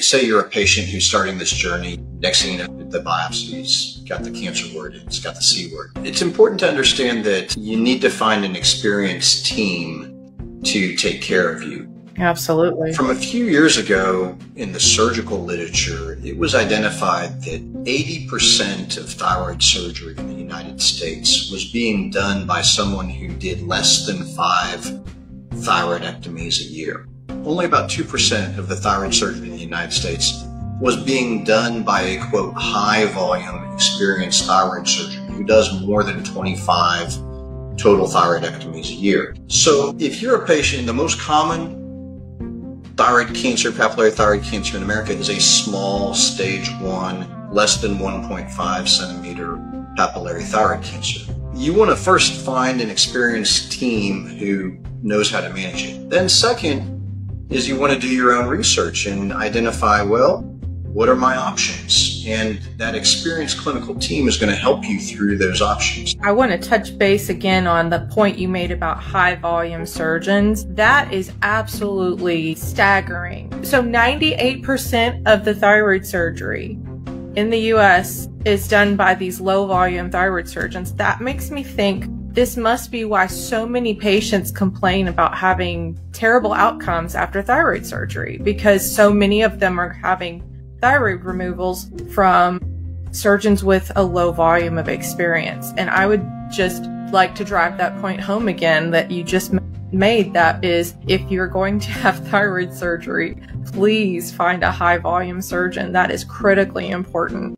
Say you're a patient who's starting this journey. Next thing you know, the biopsy's got the cancer word, it's got the C word. It's important to understand that you need to find an experienced team to take care of you. Absolutely. From a few years ago in the surgical literature, it was identified that 80% of thyroid surgery in the United States was being done by someone who did less than five thyroidectomies a year only about 2% of the thyroid surgery in the United States was being done by a quote high volume experienced thyroid surgeon who does more than 25 total thyroidectomies a year. So if you're a patient, the most common thyroid cancer, papillary thyroid cancer in America is a small stage one, less than 1.5 centimeter papillary thyroid cancer. You want to first find an experienced team who knows how to manage it. Then second, is you want to do your own research and identify, well, what are my options? And that experienced clinical team is going to help you through those options. I want to touch base again on the point you made about high volume surgeons. That is absolutely staggering. So 98% of the thyroid surgery in the US is done by these low volume thyroid surgeons. That makes me think this must be why so many patients complain about having terrible outcomes after thyroid surgery because so many of them are having thyroid removals from surgeons with a low volume of experience. And I would just like to drive that point home again that you just made that is if you're going to have thyroid surgery, please find a high volume surgeon. That is critically important.